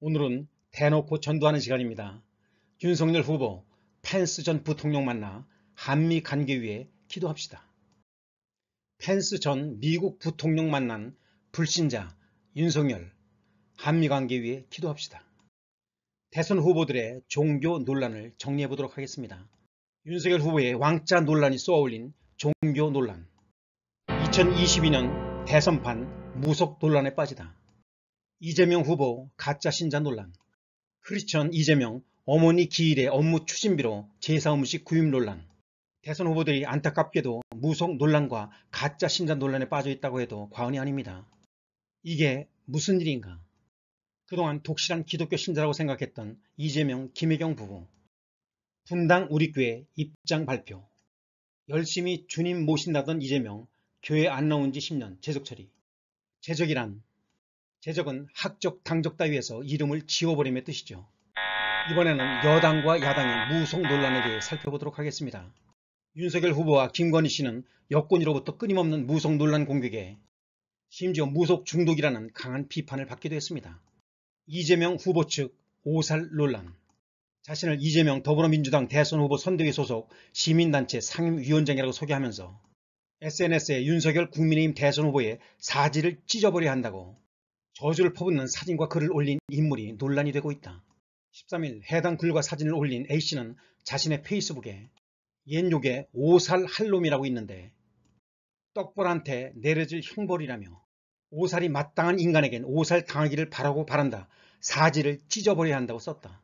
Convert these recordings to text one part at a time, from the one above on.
오늘은 대놓고 전도하는 시간입니다. 윤석열 후보 펜스 전 부통령 만나 한미 관계 위에 기도합시다. 펜스 전 미국 부통령 만난 불신자 윤석열 한미 관계 위에 기도합시다. 대선 후보들의 종교 논란을 정리해 보도록 하겠습니다. 윤석열 후보의 왕자 논란이 쏘아올린 종교 논란 2022년 대선판 무속 논란에 빠지다. 이재명 후보 가짜 신자 논란. 크리스천 이재명 어머니 기일의 업무 추진비로 제사 음식 구입 논란. 대선 후보들이 안타깝게도 무속 논란과 가짜 신자 논란에 빠져 있다고 해도 과언이 아닙니다. 이게 무슨 일인가? 그동안 독실한 기독교 신자라고 생각했던 이재명, 김혜경 부부. 분당 우리교회 입장 발표. 열심히 주님 모신다던 이재명 교회 안 나온 지 10년 재적 처리. 재적이란 재적은 학적 당적 따위에서 이름을 지워버림의 뜻이죠. 이번에는 여당과 야당의 무속 논란에 대해 살펴보도록 하겠습니다. 윤석열 후보와 김건희 씨는 여권으로부터 끊임없는 무속 논란 공격에 심지어 무속 중독이라는 강한 비판을 받기도 했습니다. 이재명 후보 측 오살 논란 자신을 이재명 더불어민주당 대선 후보 선대위 소속 시민단체 상임위원장이라고 소개하면서 SNS에 윤석열 국민의힘 대선 후보의 사지를 찢어버려야 한다고 저주를 퍼붓는 사진과 글을 올린 인물이 논란이 되고 있다. 13일 해당 글과 사진을 올린 A씨는 자신의 페이스북에 옛 욕에 오살 할놈이라고 있는데 떡벌한테 내려질 형벌이라며 오살이 마땅한 인간에겐 오살 당하기를 바라고 바란다. 사지를 찢어버려야 한다고 썼다.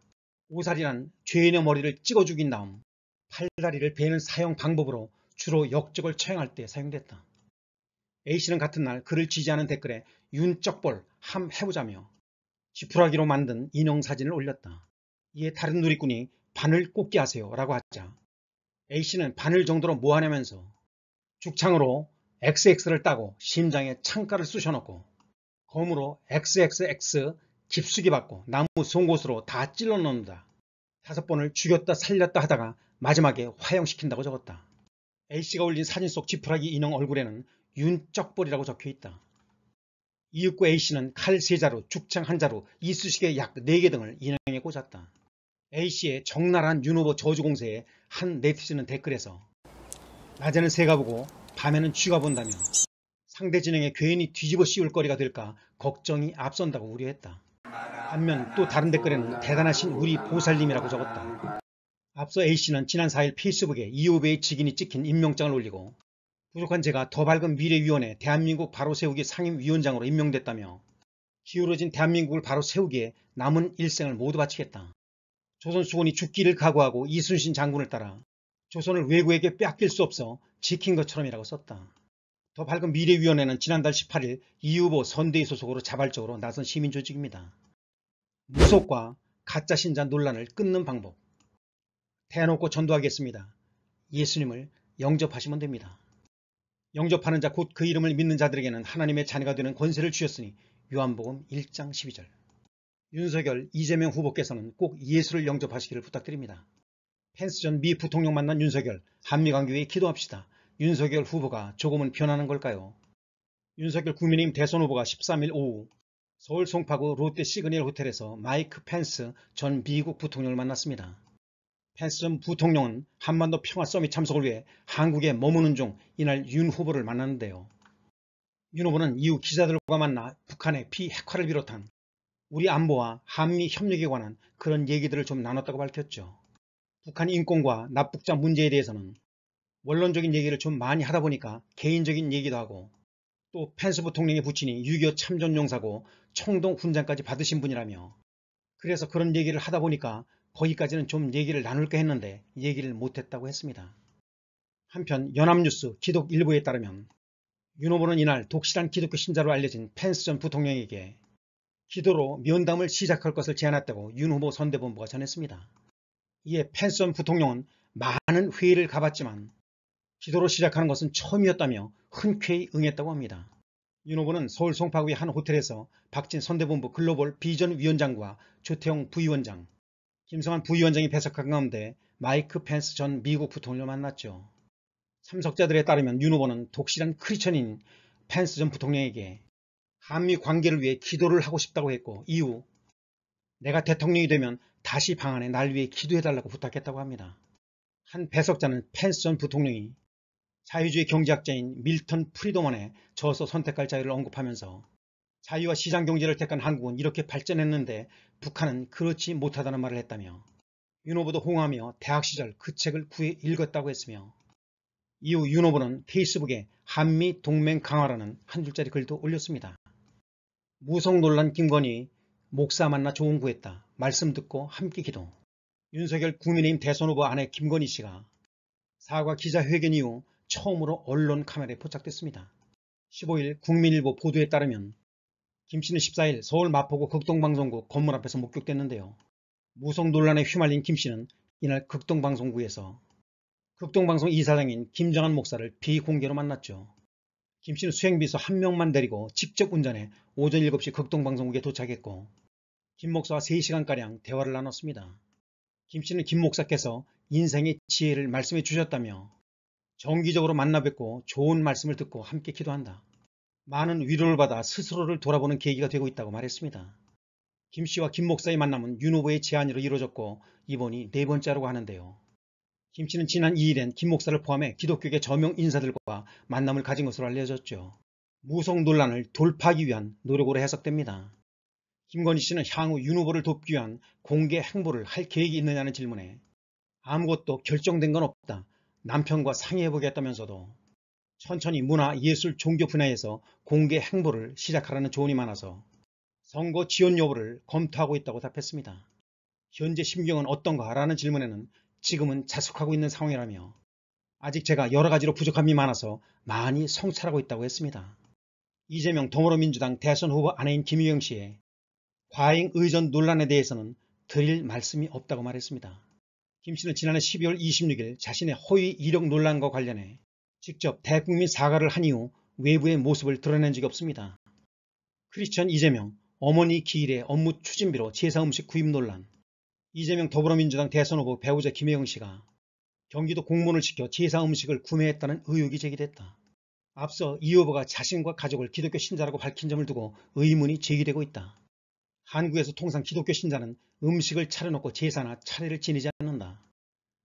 오살이란 죄인의 머리를 찍어 죽인 다음 팔다리를 베는 사용 방법으로 주로 역적을 처형할 때 사용됐다. A씨는 같은 날 그를 지지하는 댓글에 윤쩍볼 함 해보자며 지푸라기로 만든 인형사진을 올렸다. 이에 다른 누리꾼이 바늘 꽂게 하세요 라고 하자 A씨는 바늘 정도로 뭐하냐면서 죽창으로 XX를 따고 심장에 창가를 쑤셔넣고 검으로 XXX 깊숙이 받고 나무 송곳으로 다 찔러 넣는다. 다섯 번을 죽였다 살렸다 하다가 마지막에 화형시킨다고 적었다. A씨가 올린 사진 속 지푸라기 인형 얼굴에는 윤쩍벌이라고 적혀있다. 이윽고 A씨는 칼 3자루, 죽창 1자루, 이쑤시개 약 4개 등을 인형에 꽂았다. A씨의 적나라한 윤 후보 저주공세에 한 네티즌은 댓글에서 낮에는 새가 보고 밤에는 쥐가 본다며 상대 진영에 괜히 뒤집어 씌울 거리가 될까 걱정이 앞선다고 우려했다. 반면 또 다른 댓글에는 대단하신 우리 보살님이라고 적었다. 앞서 A씨는 지난 4일 페이스북에 이 후보의 직인이 찍힌 임명장을 올리고 부족한 제가 더 밝은 미래위원회 대한민국 바로 세우기 상임위원장으로 임명됐다며 기울어진 대한민국을 바로 세우기에 남은 일생을 모두 바치겠다. 조선 수군이 죽기를 각오하고 이순신 장군을 따라 조선을 외국에게 뺏길 수 없어 지킨 것처럼이라고 썼다. 더 밝은 미래위원회는 지난달 18일 이 후보 선대위 소속으로 자발적으로 나선 시민조직입니다. 무속과 가짜 신자 논란을 끊는 방법 대놓고 전도하겠습니다. 예수님을 영접하시면 됩니다. 영접하는 자 곧 그 이름을 믿는 자들에게는 하나님의 자녀가 되는 권세를 주셨으니 요한복음 1장 12절 윤석열, 이재명 후보께서는 꼭 예수를 영접하시기를 부탁드립니다. 펜스 전 미 부통령 만난 윤석열, 한미관계에 기도합시다. 윤석열 후보가 조금은 변하는 걸까요? 윤석열 국민의힘 대선 후보가 13일 오후 서울 송파구 롯데 시그니엘 호텔에서 마이크 펜스 전 미국 부통령을 만났습니다. 전 부통령은 한반도 평화 서밋 참석을 위해 한국에 머무는 중 이날 윤 후보를 만났는데요. 윤 후보는 이후 기자들과 만나 북한의 비핵화를 비롯한 우리 안보와 한미 협력에 관한 그런 얘기들을 좀 나눴다고 밝혔죠. 북한 인권과 납북자 문제에 대해서는 원론적인 얘기를 좀 많이 하다 보니까 개인적인 얘기도 하고 또 펜스 부통령의 부친이 6.25 참전용사고 청동 훈장까지 받으신 분이라며 그래서 그런 얘기를 하다 보니까 거기까지는 좀 얘기를 나눌까 했는데 얘기를 못했다고 했습니다. 한편 연합뉴스 기독일보에 따르면 윤 후보는 이날 독실한 기독교 신자로 알려진 펜스 전 부통령에게 기도로 면담을 시작할 것을 제안했다고 윤 후보 선대본부가 전했습니다. 이에 펜스 전 부통령은 많은 회의를 가봤지만 기도로 시작하는 것은 처음이었다며 흔쾌히 응했다고 합니다. 윤 후보는 서울 송파구의 한 호텔에서 박진 선대본부 글로벌 비전위원장과 조태영 부위원장, 김성한 부위원장이 배석한 가운데 마이크 펜스 전 미국 부통령을 만났죠. 참석자들에 따르면 윤 후보는 독실한 크리스천인 펜스 전 부통령에게 한미 관계를 위해 기도를 하고 싶다고 했고 이후 내가 대통령이 되면 다시 방안에 날 위해 기도해달라고 부탁했다고 합니다. 한 배석자는 펜스 전 부통령이 자유주의 경제학자인 밀턴 프리도먼의 저서 선택할 자유를 언급하면서 자유와 시장경제를 택한 한국은 이렇게 발전했는데 북한은 그렇지 못하다는 말을 했다며 윤 후보도 홍하며 대학 시절 그 책을 구해 읽었다고 했으며 이후 윤 후보는 페이스북에 한미 동맹 강화라는 한 줄짜리 글도 올렸습니다. 무성 논란 김건희 목사 만나 조언 구했다. 말씀 듣고 함께 기도. 윤석열 국민의힘 대선 후보 아내 김건희 씨가 사과 기자회견 이후 처음으로 언론 카메라에 포착됐습니다. 15일 국민일보 보도에 따르면 김 씨는 14일 서울 마포구 극동방송국 건물 앞에서 목격됐는데요. 무속 논란에 휘말린 김 씨는 이날 극동방송국에서 극동방송 이사장인 김정한 목사를 비공개로 만났죠. 김 씨는 수행비서 한 명만 데리고 직접 운전해 오전 7시 극동방송국에 도착했고 김 목사와 3시간가량 대화를 나눴습니다. 김 씨는 김 목사께서 인생의 지혜를 말씀해 주셨다며 정기적으로 만나 뵙고 좋은 말씀을 듣고 함께 기도한다. 많은 위로를 받아 스스로를 돌아보는 계기가 되고 있다고 말했습니다. 김 씨와 김 목사의 만남은 윤 후보의 제안으로 이루어졌고 이번이 네 번째라고 하는데요. 김 씨는 지난 2일엔 김 목사를 포함해 기독교계 저명 인사들과 만남을 가진 것으로 알려졌죠. 무속 논란을 돌파하기 위한 노력으로 해석됩니다. 김건희 씨는 향후 윤 후보를 돕기 위한 공개 행보를 할 계획이 있느냐는 질문에 아무것도 결정된 건 없다. 남편과 상의해보겠다면서도 천천히 문화, 예술, 종교 분야에서 공개 행보를 시작하라는 조언이 많아서 선거 지원 여부를 검토하고 있다고 답했습니다. 현재 심경은 어떤가 라는 질문에는 지금은 자숙하고 있는 상황이라며 아직 제가 여러 가지로 부족함이 많아서 많이 성찰하고 있다고 했습니다. 이재명 더불어민주당 대선 후보 아내인 김유영 씨의 과잉 의전 논란에 대해서는 드릴 말씀이 없다고 말했습니다. 김 씨는 지난해 12월 26일 자신의 허위 이력 논란과 관련해 직접 대국민 사과를 한 이후 외부의 모습을 드러낸 적이 없습니다. 크리스천 이재명, 어머니 기일의 업무 추진비로 제사 음식 구입 논란, 이재명 더불어민주당 대선 후보 배우자 김혜영 씨가 경기도 공무원을 지켜 제사 음식을 구매했다는 의혹이 제기됐다. 앞서 이 후보가 자신과 가족을 기독교 신자라고 밝힌 점을 두고 의문이 제기되고 있다. 한국에서 통상 기독교 신자는 음식을 차려놓고 제사나 차례를 지내지 않는다.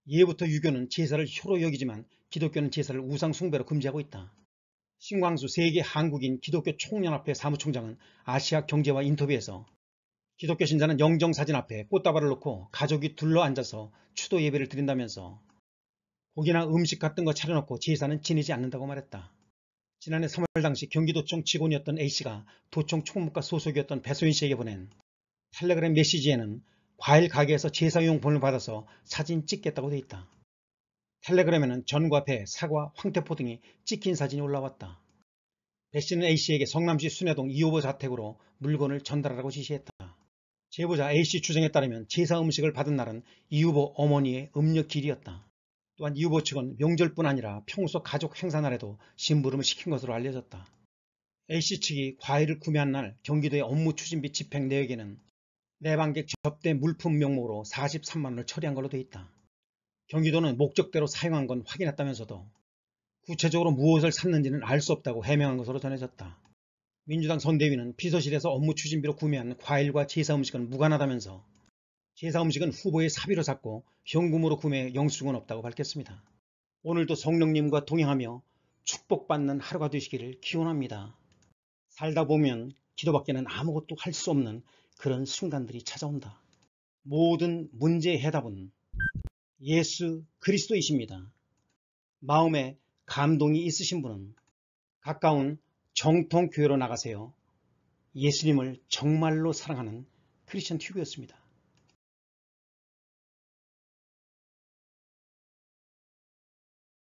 예부터 유교는 제사를 효로 여기지만 기독교는 제사를 우상 숭배로 금지하고 있다. 신광수 세계 한국인 기독교 총연합회 사무총장은 아시아 경제와 인터뷰에서 기독교 신자는 영정 사진 앞에 꽃다발을 놓고 가족이 둘러앉아서 추도 예배를 드린다면서 고기나 음식 같은 거 차려놓고 제사는 지내지 않는다고 말했다. 지난해 3월 당시 경기도청 직원이었던 A씨가 도청 총무과 소속이었던 배소인 씨에게 보낸 텔레그램 메시지에는 과일 가게에서 제사용품을 받아서 사진 찍겠다고 돼 있다. 텔레그램에는 전과 배, 사과, 황태포 등이 찍힌 사진이 올라왔다. 배 씨는 A씨에게 성남시 순회동 2호보 자택으로 물건을 전달하라고 지시했다. 제보자 A씨 추정에 따르면 제사 음식을 받은 날은 이 후보 어머니의 음력길이었다. 또한 이 후보 측은 명절뿐 아니라 평소 가족 행사 날에도 심부름을 시킨 것으로 알려졌다. A씨 측이 과일을 구매한 날 경기도의 업무 추진비 집행 내역에는 내방객 접대 물품 명목으로 43만원을 처리한 걸로 돼 있다. 경기도는 목적대로 사용한 건 확인했다면서도 구체적으로 무엇을 샀는지는 알 수 없다고 해명한 것으로 전해졌다. 민주당 선대위는 비서실에서 업무 추진비로 구매한 과일과 제사 음식은 무관하다면서 제사 음식은 후보의 사비로 샀고 현금으로 구매 영수증은 없다고 밝혔습니다. 오늘도 성령님과 동행하며 축복받는 하루가 되시기를 기원합니다. 살다 보면 기도밖에는 아무것도 할 수 없는 그런 순간들이 찾아온다. 모든 문제의 해답은 예수 그리스도이십니다. 마음에 감동이 있으신 분은 가까운 정통교회로 나가세요. 예수님을 정말로 사랑하는 크리스천 튜브였습니다.